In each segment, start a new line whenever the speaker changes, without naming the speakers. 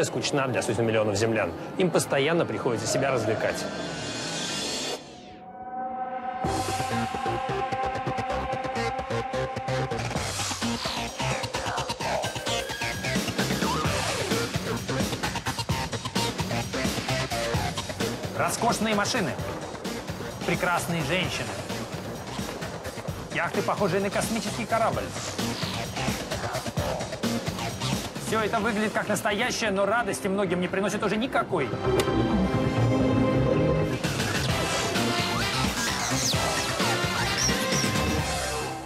уже скучна для сотен миллионов землян. Им постоянно приходится себя развлекать.
Роскошные машины. Прекрасные женщины. Яхты, похожие на космический корабль. Все это выглядит как настоящее, но радости многим не приносит уже никакой.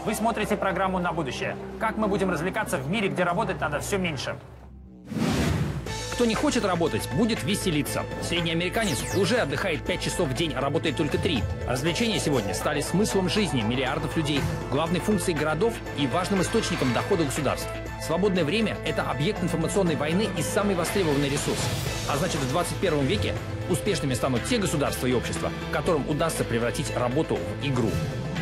Вы смотрите программу «На будущее». Как мы будем развлекаться в мире, где работать надо все меньше.
Кто не хочет работать, будет веселиться. Средний американец уже отдыхает 5 часов в день, а работает только 3. Развлечения сегодня стали смыслом жизни миллиардов людей, главной функцией городов и важным источником дохода государств. Свободное время – это объект информационной войны и самый востребованный ресурс. А значит, в 21 веке успешными станут те государства и общества, которым удастся превратить работу в игру.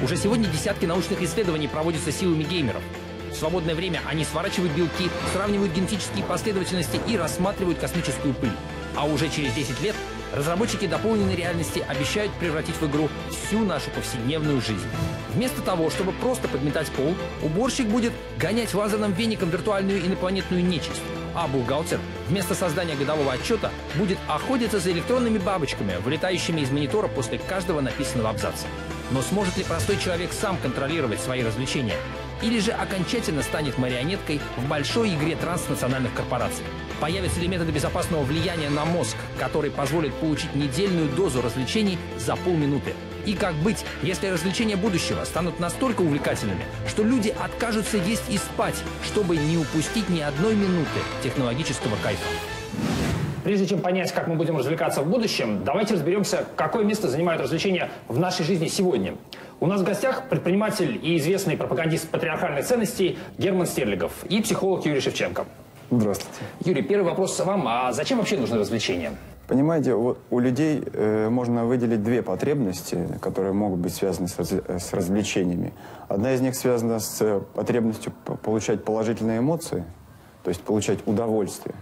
Уже сегодня десятки научных исследований проводятся силами геймеров. В свободное время они сворачивают белки, сравнивают генетические последовательности и рассматривают космическую пыль. А уже через 10 лет разработчики дополненной реальности обещают превратить в игру всю нашу повседневную жизнь. Вместо того, чтобы просто подметать пол, уборщик будет гонять лазерным веником виртуальную инопланетную нечисть. А бухгалтер вместо создания годового отчета будет охотиться за электронными бабочками, вылетающими из монитора после каждого написанного абзаца. Но сможет ли простой человек сам контролировать свои развлечения? Или же окончательно станет марионеткой в большой игре транснациональных корпораций? Появятся ли методы безопасного влияния на мозг, который позволит получить недельную дозу развлечений за полминуты? И как быть, если развлечения будущего станут настолько увлекательными, что люди откажутся есть и спать, чтобы не упустить ни одной минуты технологического кайфа?
Прежде чем понять, как мы будем развлекаться в будущем, давайте разберемся, какое место занимают развлечения в нашей жизни сегодня. У нас в гостях предприниматель и известный пропагандист патриархальных ценностей Герман Стерлигов и психолог Юрий Шевченко.
Здравствуйте.
Юрий, первый вопрос вам. А зачем вообще нужны развлечения?
Понимаете, вот у людей э, можно выделить две потребности, которые могут быть связаны с, раз, с развлечениями. Одна из них связана с потребностью получать положительные эмоции, то есть получать удовольствие.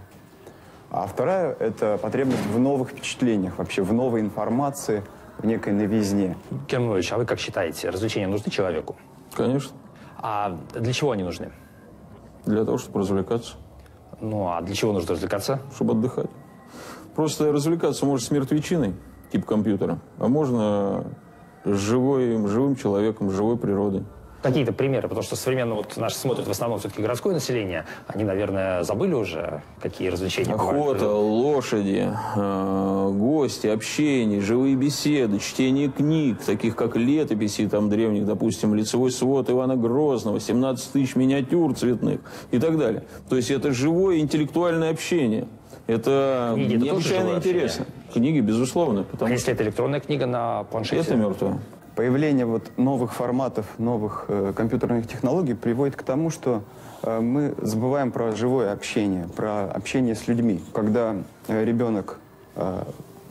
А вторая – это потребность в новых впечатлениях, вообще в новой информации, в некой новизне.
Герман Ильич, а вы как считаете, развлечения нужны человеку?
Конечно.
А для чего они нужны?
Для того, чтобы развлекаться.
Ну, а для чего нужно развлекаться?
Чтобы отдыхать. Просто развлекаться может с мертвечиной, типа компьютера, а можно с живой, живым человеком, с живой природой.
Какие-то примеры, потому что современно вот наши смотрят в основном все-таки городское население. Они, наверное, забыли уже, какие развлечения
Охота, бывают. лошади, э, гости, общение, живые беседы, чтение книг, таких как летописи там древних, допустим, лицевой свод Ивана Грозного, 17 тысяч миниатюр цветных и так далее. То есть это живое интеллектуальное общение. Это Книги, необычайно интересно. Общение. Книги, безусловно.
Потому а если это электронная книга на планшете?
Это мертвая.
Появление вот новых форматов, новых э, компьютерных технологий приводит к тому, что э, мы забываем про живое общение, про общение с людьми. Когда э, ребенок э,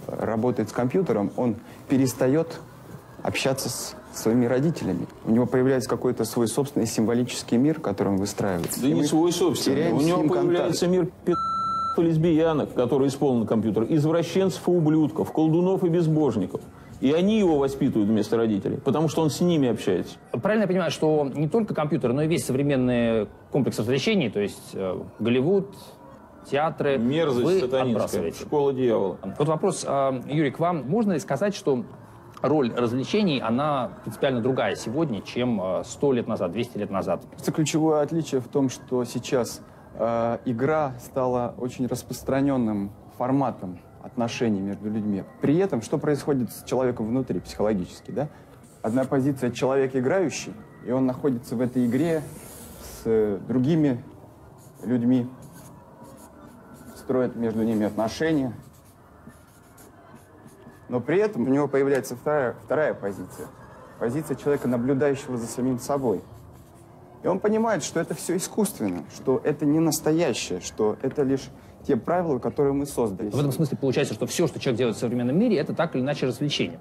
работает с компьютером, он перестает общаться с своими родителями. У него появляется какой-то свой собственный символический мир, который он выстраивает.
Да не свой собственный. У него появляется мир лесбиянок, которые исполнены компьютер, извращенцев и ублюдков, колдунов и безбожников. И они его воспитывают вместо родителей, потому что он с ними общается.
Правильно я понимаю, что не только компьютер, но и весь современный комплекс развлечений, то есть э, Голливуд, театры,
Мерзость
вы
сатанинская, школа дьявола.
Вот вопрос, э, Юрий, к вам. Можно ли сказать, что роль развлечений, она принципиально другая сегодня, чем 100 э, лет назад, 200 лет назад?
Ключевое отличие в том, что сейчас э, игра стала очень распространенным форматом отношений между людьми. При этом, что происходит с человеком внутри, психологически, да? Одна позиция — человек играющий, и он находится в этой игре с другими людьми, строит между ними отношения. Но при этом у него появляется вторая, вторая позиция. Позиция человека, наблюдающего за самим собой. И он понимает, что это все искусственно, что это не настоящее, что это лишь те правила, которые мы создали.
В этом смысле получается, что все, что человек делает в современном мире, это так или иначе развлечение.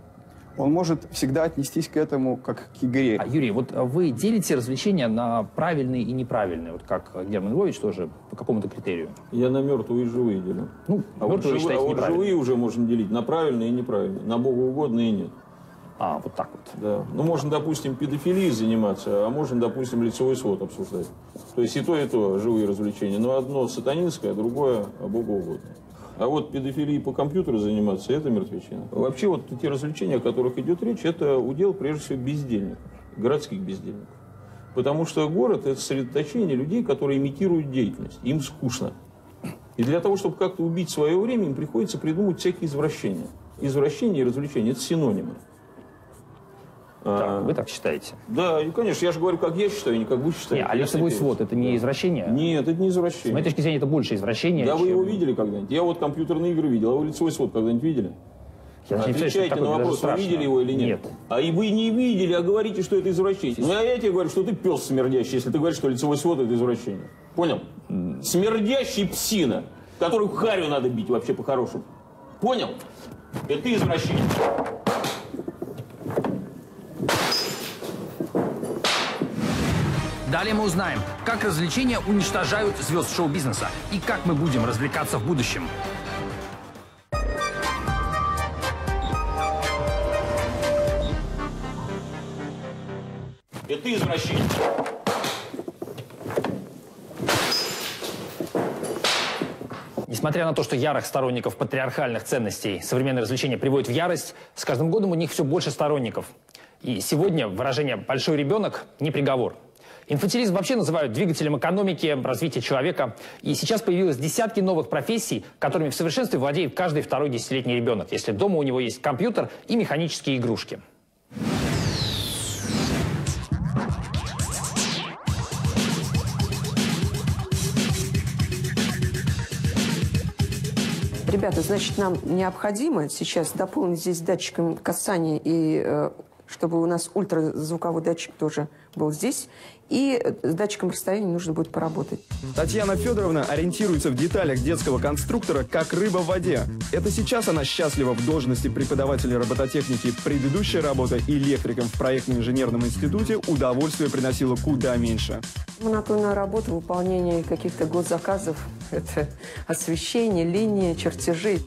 Он может всегда отнестись к этому как к игре.
А, Юрий, вот вы делите развлечения на правильные и неправильные, вот как Герман Львович тоже по какому-то критерию?
Я на мертвые и живые делю.
Ну,
а вот, живые, а вот живые уже можно делить на правильные и неправильные, на богоугодные и нет.
А, вот так вот.
Да. Ну, можно, допустим, педофилией заниматься, а можно, допустим, лицевой свод обсуждать. То есть и то, и то живые развлечения. Но одно сатанинское, а другое богоугодное. А вот педофилией по компьютеру заниматься – это мертвечина. Вообще вот те развлечения, о которых идет речь, это удел, прежде всего, бездельников, городских бездельников. Потому что город – это сосредоточение людей, которые имитируют деятельность. Им скучно. И для того, чтобы как-то убить свое время, им приходится придумать всякие извращения. Извращения и развлечения – это синонимы.
Так, а, вы так считаете?
Да, и, конечно, я же говорю, как я считаю, не как вы считаете.
Не, а лицевой свод – это не извращение?
Нет, это не извращение. С
моей точки зрения, это больше извращение.
Да,
чем...
вы его видели когда-нибудь? Я вот компьютерные игры видел, а вы лицевой свод когда-нибудь видели?
Я
Отвечайте на вопрос, вы видели его или нет?
Нет.
А и вы не видели, а говорите, что это извращение. Ну, а я тебе говорю, что ты пес смердящий, если ты говоришь, что лицевой свод – это извращение. Понял? Смердящий псина, которую харю надо бить вообще по-хорошему. Понял? Это извращение.
Далее мы узнаем, как развлечения уничтожают звезд шоу-бизнеса и как мы будем развлекаться в будущем.
Это извращение.
Несмотря на то, что ярых сторонников патриархальных ценностей современное развлечение приводит в ярость, с каждым годом у них все больше сторонников. И сегодня выражение «большой ребенок» не приговор – Инфантилизм вообще называют двигателем экономики, развития человека. И сейчас появилось десятки новых профессий, которыми в совершенстве владеет каждый второй десятилетний ребенок, если дома у него есть компьютер и механические игрушки.
Ребята, значит, нам необходимо сейчас дополнить здесь датчиком касания и э, чтобы у нас ультразвуковой датчик тоже был здесь. И с датчиком расстояния нужно будет поработать.
Татьяна Федоровна ориентируется в деталях детского конструктора как рыба в воде. Это сейчас она счастлива в должности преподавателя робототехники. Предыдущая работа электриком в проектном инженерном институте удовольствие приносила куда меньше.
Монотонная работа, выполнение каких-то госзаказов, это освещение, линии, чертежи.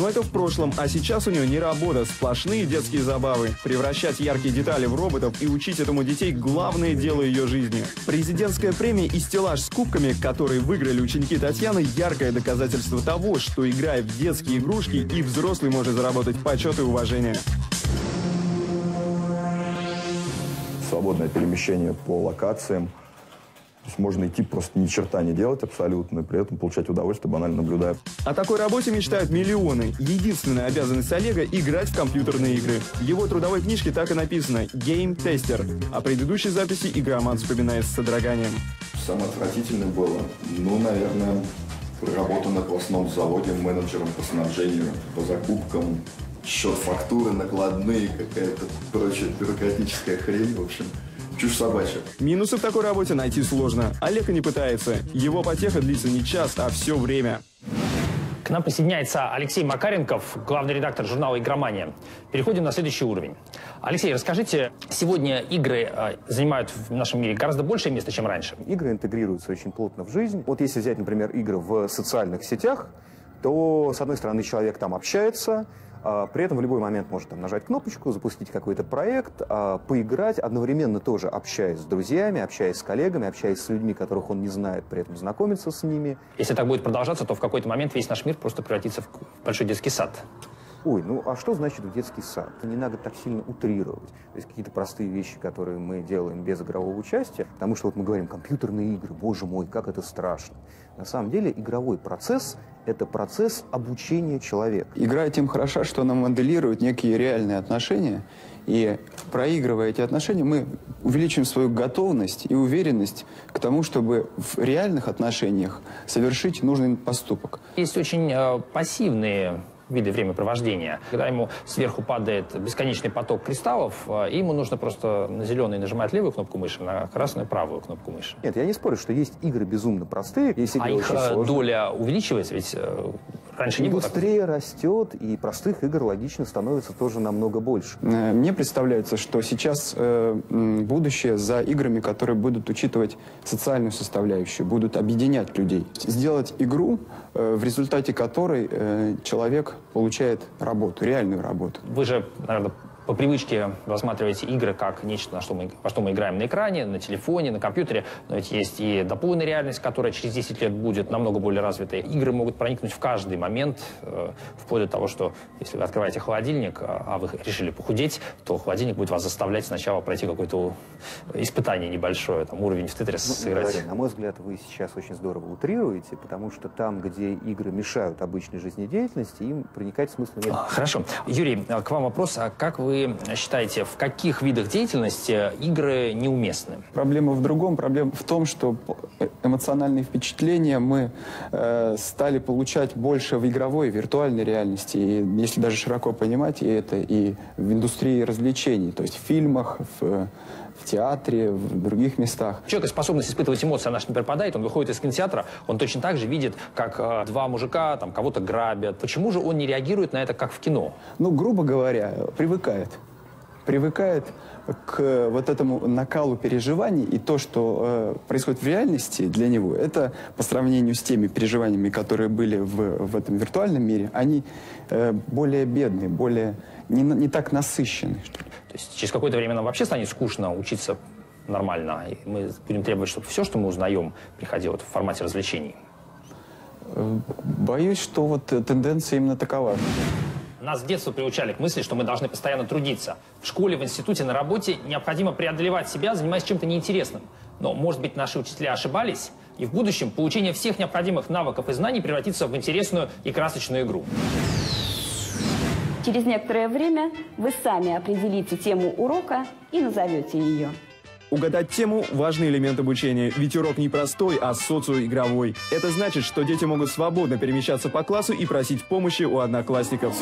Но это в прошлом, а сейчас у нее не работа, сплошные детские забавы. Превращать яркие детали в роботов и учить этому детей – главное дело ее жизни. Президентская премия и стеллаж с кубками, которые выиграли ученики Татьяны – яркое доказательство того, что играя в детские игрушки, и взрослый может заработать почет и уважение.
Свободное перемещение по локациям – есть можно идти просто ни черта не делать абсолютно, и при этом получать удовольствие, банально наблюдая.
О такой работе мечтают миллионы. Единственная обязанность Олега – играть в компьютерные игры. В его трудовой книжке так и написано «Game Tester». О предыдущей записи игроман вспоминает с содроганием.
Самое отвратительное было, ну, наверное, работа на классном заводе менеджером по снабжению, по закупкам, счет фактуры, накладные, какая-то прочая бюрократическая хрень, в общем – чушь собачья.
Минусы в такой работе найти сложно. Олег и не пытается. Его потеха длится не час, а все время.
К нам присоединяется Алексей Макаренков, главный редактор журнала «Игромания». Переходим на следующий уровень. Алексей, расскажите, сегодня игры э, занимают в нашем мире гораздо большее место, чем раньше.
Игры интегрируются очень плотно в жизнь. Вот если взять, например, игры в социальных сетях, то, с одной стороны, человек там общается, при этом в любой момент может там, нажать кнопочку, запустить какой-то проект, а, поиграть, одновременно тоже общаясь с друзьями, общаясь с коллегами, общаясь с людьми, которых он не знает, при этом знакомиться с ними.
Если так будет продолжаться, то в какой-то момент весь наш мир просто превратится в большой детский сад.
Ой, ну а что значит в детский сад? Не надо так сильно утрировать. То есть какие-то простые вещи, которые мы делаем без игрового участия, потому что вот мы говорим компьютерные игры, боже мой, как это страшно. На самом деле игровой процесс – это процесс обучения человека.
Игра тем хороша, что она моделирует некие реальные отношения, и проигрывая эти отношения, мы увеличиваем свою готовность и уверенность к тому, чтобы в реальных отношениях совершить нужный поступок.
Есть очень э, пассивные виды времяпровождения. Когда ему сверху падает бесконечный поток кристаллов, э, ему нужно просто на зеленый нажимать левую кнопку мыши, на красную правую кнопку мыши.
Нет, я не спорю, что есть игры безумно простые, есть игры
а
их
э, доля увеличивается, ведь раньше не было.
Растет, и простых игр логично становится тоже намного больше.
Э, Мне представляется, что сейчас э, будущее за играми, которые будут учитывать социальную составляющую, будут объединять людей. Сделать игру, э, в результате которой человек получает работу, реальную работу.
Вы же, наверное, по привычке рассматриваете игры как нечто, на что мы, во что мы играем на экране, на телефоне, на компьютере. Но ведь есть и дополненная реальность, которая через 10 лет будет намного более развитой. Игры могут проникнуть в каждый момент, э, вплоть до того, что если вы открываете холодильник, а а вы решили похудеть, то холодильник будет вас заставлять сначала пройти какое-то испытание небольшое, там уровень в Тетрис
Ну,
сыграть.
говоря, на мой взгляд, вы сейчас очень здорово утрируете, потому что там, где игры мешают обычной жизнедеятельности, им проникать смысла нет.
А, Хорошо. Юрий, а, к вам вопрос. А как вы считаете, в каких видах деятельности игры неуместны?
Проблема в другом. Проблема в том, что э, эмоциональные впечатления мы э, стали получать больше в игровой, виртуальной реальности. И если даже широко понимать, и это и в индустрии развлечений, то есть в фильмах, в, в театре, в других местах.
Человек способность испытывать эмоции, она же не пропадает. Он выходит из кинотеатра, он точно так же видит, как э, два мужика там кого-то грабят. Почему же он не реагирует на это, как в кино?
Ну, грубо говоря, привыкает. Привыкает к вот этому накалу переживаний, и то, что э, происходит в реальности для него, это по сравнению с теми переживаниями, которые были в, в этом виртуальном мире, они э, более бедные, более не, не так насыщенные. Что ли.
То есть через какое-то время нам вообще станет скучно учиться нормально, и мы будем требовать, чтобы все, что мы узнаем, приходило в формате развлечений.
Э, Боюсь, что вот э, тенденция именно такова.
Нас с детства приучали к мысли, что мы должны постоянно трудиться. В школе, в институте, на работе необходимо преодолевать себя, занимаясь чем-то неинтересным. Но, может быть, наши учителя ошибались, и в будущем получение всех необходимых навыков и знаний превратится в интересную и красочную игру.
Через некоторое время вы сами определите тему урока и назовете ее.
Угадать тему – важный элемент обучения, ведь урок не простой, а социоигровой. Это значит, что дети могут свободно перемещаться по классу и просить помощи у одноклассников.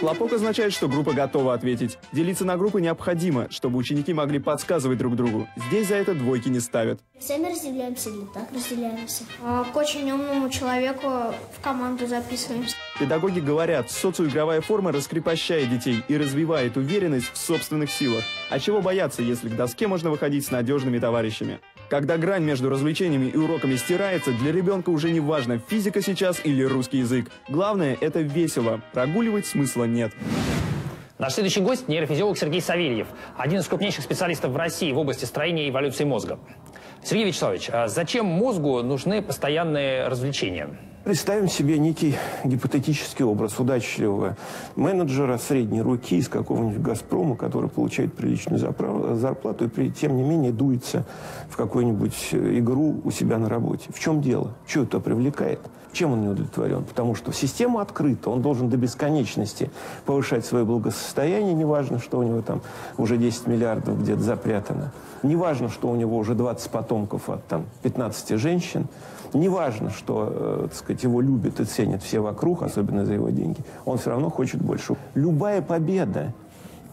Хлопок означает, что группа готова ответить. Делиться на группы необходимо, чтобы ученики могли подсказывать друг другу. Здесь за это двойки не ставят.
Сами разделяемся или так разделяемся? А, К очень умному человеку в команду записываемся.
Педагоги говорят, социоигровая форма раскрепощает детей и развивает уверенность в собственных силах. А чего бояться, если к доске можно выходить с надежными товарищами? Когда грань между развлечениями и уроками стирается, для ребенка уже не важно, физика сейчас или русский язык. Главное – это весело. Прогуливать смысла нет.
Наш следующий гость – нейрофизиолог Сергей Савельев, один из крупнейших специалистов в России в области строения и эволюции мозга. Сергей Вячеславович, а зачем мозгу нужны постоянные развлечения?
Представим себе некий гипотетический образ удачливого менеджера средней руки из какого-нибудь «Газпрома», который получает приличную зарплату и при, тем не менее дуется в какую-нибудь игру у себя на работе. В чем дело? Что это привлекает? Чем он не удовлетворен? Потому что система открыта, он должен до бесконечности повышать свое благосостояние, неважно, что у него там уже 10 миллиардов где-то запрятано, неважно, что у него уже 20 потомков от там, 15 женщин, Неважно, что э, так сказать, его любят и ценят все вокруг, особенно за его деньги, он все равно хочет больше. Любая победа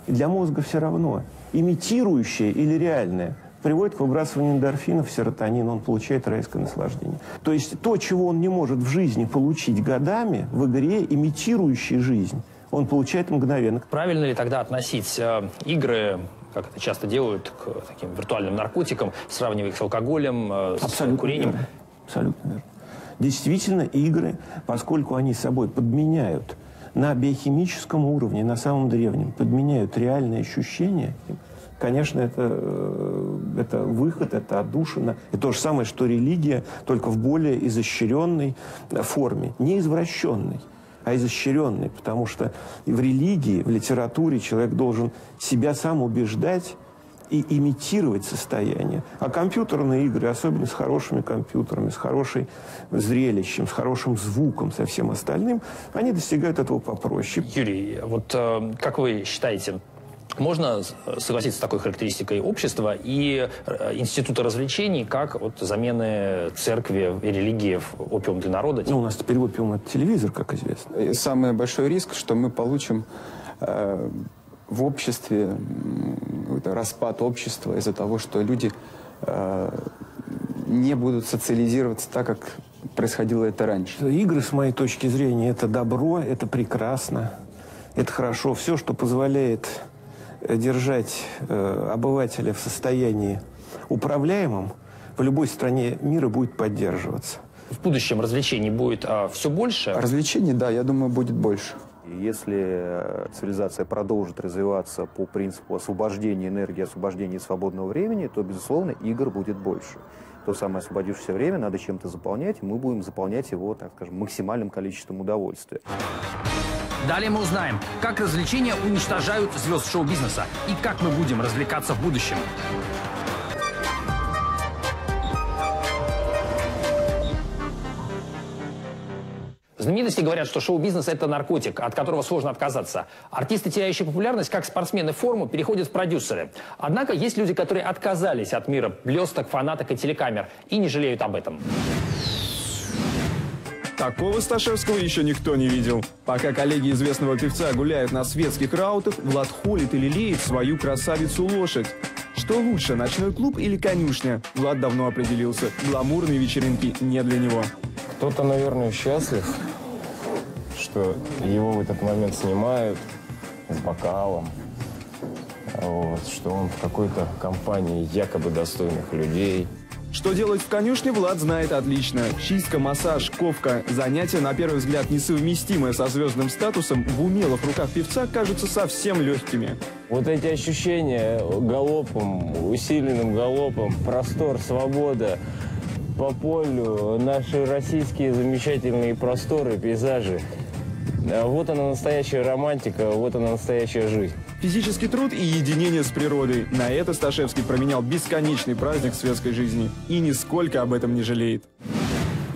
для мозга все равно, имитирующая или реальная, приводит к выбрасыванию эндорфинов, серотонина, он получает райское наслаждение. То есть то, чего он не может в жизни получить годами, в игре, имитирующей жизнь, он получает мгновенно.
Правильно ли тогда относить э, игры, как это часто делают, к таким виртуальным наркотикам, сравнивая их с алкоголем, э, с курением?
верно. Абсолютно верно. Действительно, игры, поскольку они собой подменяют на биохимическом уровне, на самом древнем, подменяют реальные ощущения, конечно, это, э, это выход, это отдушина. Это то же самое, что религия, только в более изощренной форме, не извращенной а изощренной, потому что в религии, в литературе человек должен себя сам убеждать и имитировать состояние. А компьютерные игры, особенно с хорошими компьютерами, с хорошим зрелищем, с хорошим звуком, со всем остальным, они достигают этого попроще.
Юрий, вот э, как вы считаете, можно согласиться с такой характеристикой общества и э, института развлечений, как вот замены церкви и религии в опиум для народа?
Ну, у нас теперь опиум – это телевизор, как известно.
И самый большой риск, что мы получим э, в обществе какой-то распад общества из-за того, что люди э, не будут социализироваться так, как происходило это раньше.
Игры, с моей точки зрения, это добро, это прекрасно, это хорошо. Все, что позволяет э, держать э, обывателя в состоянии управляемом, в любой стране мира будет поддерживаться.
В будущем развлечений будет а, все больше?
Развлечений, да, я думаю, будет больше.
Если э, цивилизация продолжит развиваться по принципу освобождения энергии, освобождения свободного времени, то, безусловно, игр будет больше. То самое освободившееся время надо чем-то заполнять, и мы будем заполнять его, так скажем, максимальным количеством удовольствия.
Далее мы узнаем, как развлечения уничтожают звезд шоу-бизнеса и как мы будем развлекаться в будущем.
Знаменитости говорят, что шоу-бизнес – это наркотик, от которого сложно отказаться. Артисты, теряющие популярность, как спортсмены форму, переходят в продюсеры. Однако есть люди, которые отказались от мира блесток, фанаток и телекамер и не жалеют об этом.
Такого Сташевского еще никто не видел. Пока коллеги известного певца гуляют на светских раутах, Влад холит и лелеет свою красавицу-лошадь. Что лучше, ночной клуб или конюшня? Влад давно определился. Гламурные вечеринки не для него.
Кто-то, наверное, счастлив, что его в этот момент снимают с бокалом, вот, что он в какой-то компании якобы достойных людей.
Что делать в конюшне, Влад знает отлично. Чистка, массаж, ковка – занятия, на первый взгляд, несовместимые со звездным статусом, в умелых руках певца кажутся совсем легкими.
Вот эти ощущения галопом, усиленным галопом, простор, свобода – по полю, наши российские замечательные просторы, пейзажи. Вот она настоящая романтика, вот она настоящая жизнь.
Физический труд и единение с природой. На это Сташевский променял бесконечный праздник светской жизни. И нисколько об этом не жалеет.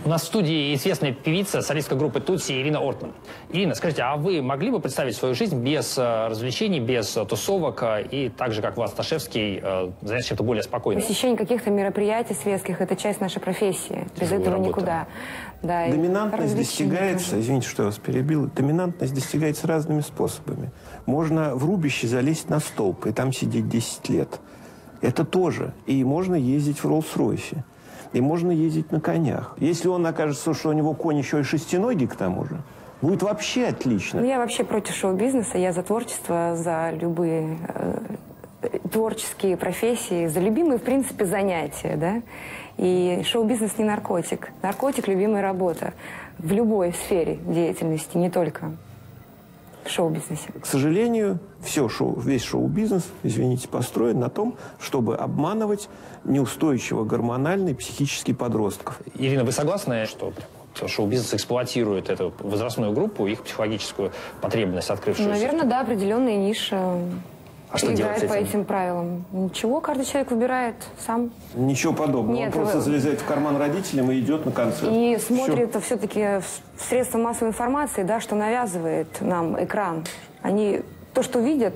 У нас в студии известная певица, солистка группы Тутси Ирина Ортман. Ирина, скажите, а вы могли бы представить свою жизнь без э, развлечений, без э, тусовок э, и так же, как Влад Сташевский, э, заняться чем-то более спокойным?
Посещение каких-то мероприятий светских – это часть нашей профессии. Без Живую этого работу. никуда.
Да, Доминантность достигается, тоже. извините, что я вас перебил, доминантность достигается разными способами. Можно в рубище залезть на столб и там сидеть 10 лет. Это тоже. И можно ездить в Роллс-Ройсе и можно ездить на конях. Если он окажется, что у него конь еще и шестиногий к тому же, будет вообще отлично.
Ну, я вообще против шоу-бизнеса, я за творчество, за любые э, творческие профессии, за любимые, в принципе, занятия, да. И шоу-бизнес не наркотик. Наркотик – любимая работа в любой сфере деятельности, не только шоу-бизнесе?
К сожалению, все шоу, весь шоу-бизнес, извините, построен на том, чтобы обманывать неустойчиво гормональный психический подростков.
Ирина, вы согласны, что шоу-бизнес эксплуатирует эту возрастную группу, их психологическую потребность, открывшуюся?
Наверное, да, определенная ниша
а что
играет
делать
по этим правилам. Ничего, каждый человек выбирает сам.
Ничего подобного. Нет, Он просто вы... залезает в карман родителям и идет на концерт.
И смотрит все-таки средства массовой информации, да, что навязывает нам экран. Они то, что видят,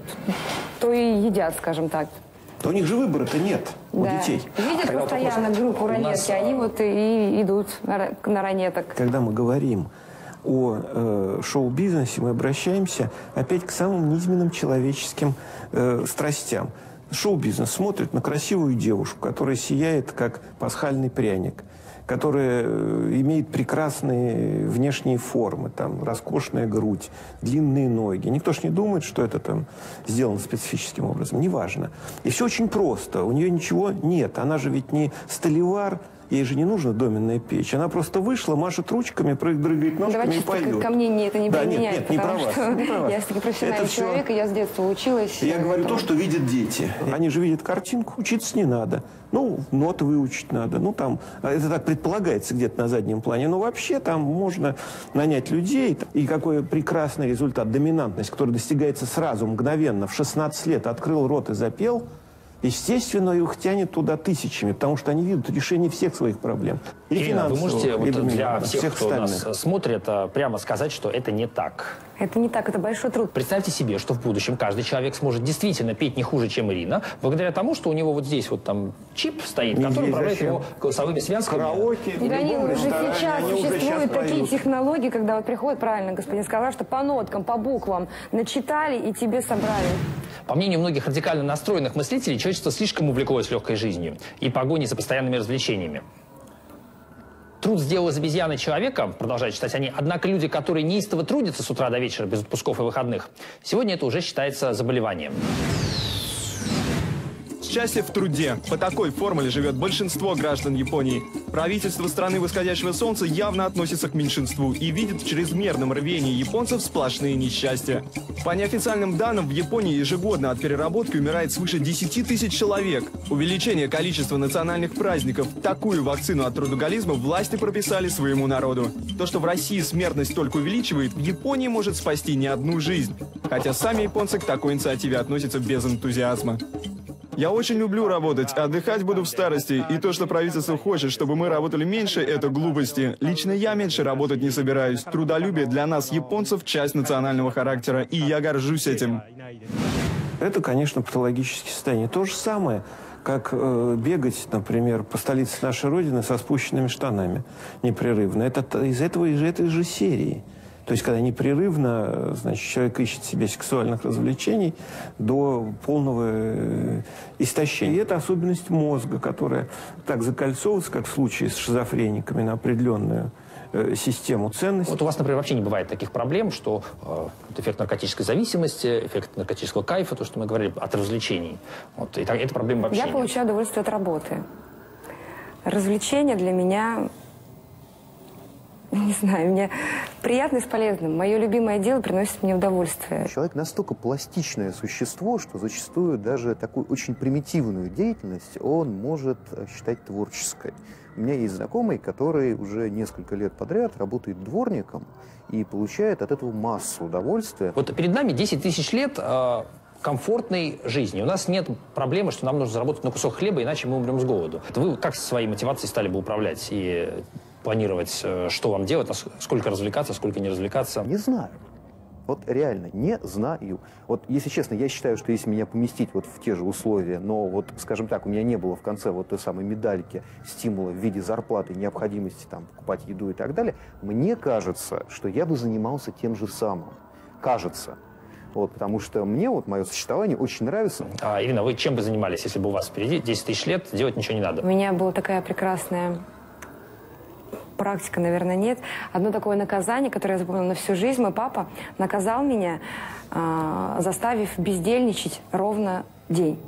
то и едят, скажем так.
То у них же выбора-то нет у
да.
детей.
Видят а постоянно группу ранетки, нас... они вот и идут на, на ранеток.
Когда мы говорим о э, шоу-бизнесе, мы обращаемся опять к самым низменным человеческим э, страстям. Шоу-бизнес смотрит на красивую девушку, которая сияет, как пасхальный пряник которая э, имеет прекрасные внешние формы, там, роскошная грудь, длинные ноги. Никто ж не думает, что это там сделано специфическим образом. Неважно. И все очень просто. У нее ничего нет. Она же ведь не столевар, Ей же не нужна доменная печь. Она просто вышла, машет ручками, дрыгает ножками
Давайте
и поет.
ко мне не, это не
да,
применять,
нет, нет, не про вас,
что
не про вас.
я все-таки профессиональный это человек, все... и я с детства училась.
Я говорю то, что видят дети. Они же видят картинку, учиться не надо. Ну, ноты выучить надо. Ну, там, это так предполагается где-то на заднем плане. Но вообще там можно нанять людей. И какой прекрасный результат, доминантность, которая достигается сразу, мгновенно. В 16 лет открыл рот и запел – Естественно, их тянет туда тысячами, потому что они видят решение всех своих проблем.
И Ирина, вы можете вот для всех, всех кто остальных. нас смотрит, а, прямо сказать, что это не так?
Это не так, это большой труд.
Представьте себе, что в будущем каждый человек сможет действительно петь не хуже, чем Ирина, благодаря тому, что у него вот здесь вот там чип стоит, не который управляет его голосовыми связками.
Караоке.
Ганин, уже сейчас существуют такие технологии, когда вот приходит, правильно господин сказал, что по ноткам, по буквам начитали и тебе собрали.
По мнению многих радикально настроенных мыслителей, человечество слишком увлеклось легкой жизнью и погоней за постоянными развлечениями.
Труд сделал из обезьяны человека, продолжают считать они, однако люди, которые неистово трудятся с утра до вечера без отпусков и выходных, сегодня это уже считается заболеванием.
Счастье в труде. По такой формуле живет большинство граждан Японии. Правительство страны восходящего солнца явно относится к меньшинству и видит в чрезмерном рвении японцев сплошные несчастья. По неофициальным данным, в Японии ежегодно от переработки умирает свыше 10 тысяч человек. Увеличение количества национальных праздников. Такую вакцину от трудоголизма власти прописали своему народу. То, что в России смертность только увеличивает, в Японии может спасти не одну жизнь. Хотя сами японцы к такой инициативе относятся без энтузиазма. Я очень люблю работать, отдыхать буду в старости, и то, что правительство хочет, чтобы мы работали меньше, это глупости. Лично я меньше работать не собираюсь. Трудолюбие для нас, японцев, часть национального характера, и я горжусь этим.
Это, конечно, патологическое состояние. То же самое, как э, бегать, например, по столице нашей Родины со спущенными штанами непрерывно. Это из этого из этой же серии. То есть, когда непрерывно, значит, человек ищет себе сексуальных развлечений до полного э, истощения. И это особенность мозга, которая так закольцовывается, как в случае с шизофрениками, на определенную э, систему ценностей.
Вот у вас, например, вообще не бывает таких проблем, что э, эффект наркотической зависимости, эффект наркотического кайфа, то, что мы говорили, от развлечений. Вот, и так, эта проблема вообще
Я
нет.
получаю удовольствие от работы. Развлечения для меня не знаю, мне приятно и с полезным. Мое любимое дело приносит мне удовольствие.
Человек настолько пластичное существо, что зачастую даже такую очень примитивную деятельность он может э, считать творческой. У меня есть знакомый, который уже несколько лет подряд работает дворником и получает от этого массу удовольствия.
Вот перед нами 10 тысяч лет э, комфортной жизни. У нас нет проблемы, что нам нужно заработать на кусок хлеба, иначе мы умрем с голоду. Вы как со своей мотивацией стали бы управлять и планировать, э, что вам делать, сколько развлекаться, сколько не развлекаться?
Не знаю. Вот реально, не знаю. Вот, если честно, я считаю, что если меня поместить вот в те же условия, но вот, скажем так, у меня не было в конце вот той самой медальки стимула в виде зарплаты, необходимости там покупать еду и так далее, мне кажется, что я бы занимался тем же самым. Кажется. Вот, потому что мне вот мое существование очень нравится.
А, Ирина, вы чем бы занимались, если бы у вас впереди 10 тысяч лет, делать ничего не надо?
У меня была такая прекрасная практика, наверное, нет. Одно такое наказание, которое я запомнила на всю жизнь. Мой папа наказал меня, э, заставив бездельничать ровно день.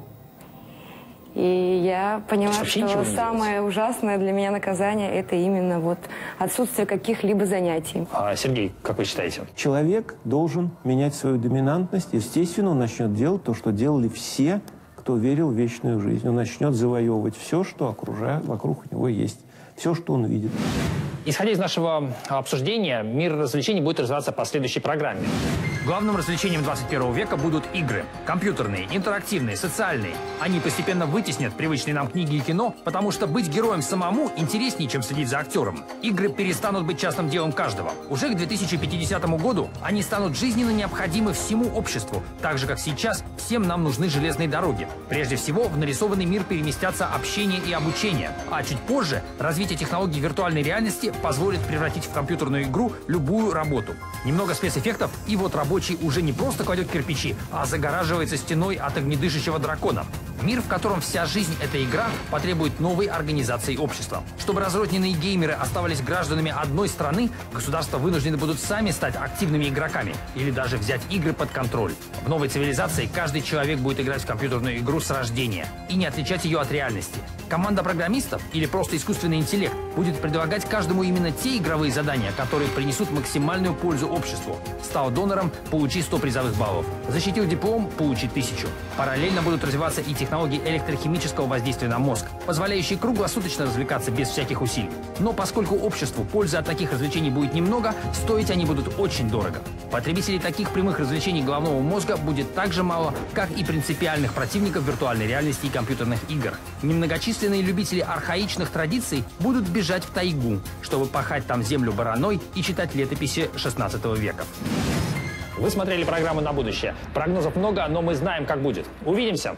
И я поняла, что самое делать. ужасное для меня наказание – это именно вот отсутствие каких-либо занятий.
А, Сергей, как вы считаете?
Человек должен менять свою доминантность. Естественно, он начнет делать то, что делали все, кто верил в вечную жизнь. Он начнет завоевывать все, что окружает, вокруг него есть все, что он видит.
Исходя из нашего обсуждения, мир развлечений будет развиваться по следующей программе.
Главным развлечением 21 века будут игры. Компьютерные, интерактивные, социальные. Они постепенно вытеснят привычные нам книги и кино, потому что быть героем самому интереснее, чем следить за актером. Игры перестанут быть частным делом каждого. Уже к 2050 году они станут жизненно необходимы всему обществу, так же, как сейчас всем нам нужны железные дороги. Прежде всего, в нарисованный мир переместятся общение и обучение, а чуть позже развитие технологий виртуальной реальности позволит превратить в компьютерную игру любую работу. Немного спецэффектов, и вот рабочий уже не просто кладет кирпичи, а загораживается стеной от огнедышащего дракона. Мир, в котором вся жизнь – это игра, потребует новой организации общества. Чтобы разрозненные геймеры оставались гражданами одной страны, государства вынуждены будут сами стать активными игроками или даже взять игры под контроль. В новой цивилизации каждый человек будет играть в компьютерную игру с рождения и не отличать ее от реальности. Команда программистов или просто искусственный интеллект будет предлагать каждому именно те игровые задания, которые принесут максимальную пользу обществу. Стал донором – получи 100 призовых баллов. Защитил диплом – получи 1000. Параллельно будут развиваться и технологии электрохимического воздействия на мозг, позволяющие круглосуточно развлекаться без всяких усилий. Но поскольку обществу пользы от таких развлечений будет немного, стоить они будут очень дорого. Потребителей таких прямых развлечений головного мозга будет так же мало, как и принципиальных противников виртуальной реальности и компьютерных игр. Немногочисленные любители архаичных традиций будут бежать в тайгу, чтобы пахать там землю бараной и читать летописи 16 века.
Вы смотрели программу «На будущее». Прогнозов много, но мы знаем, как будет. Увидимся!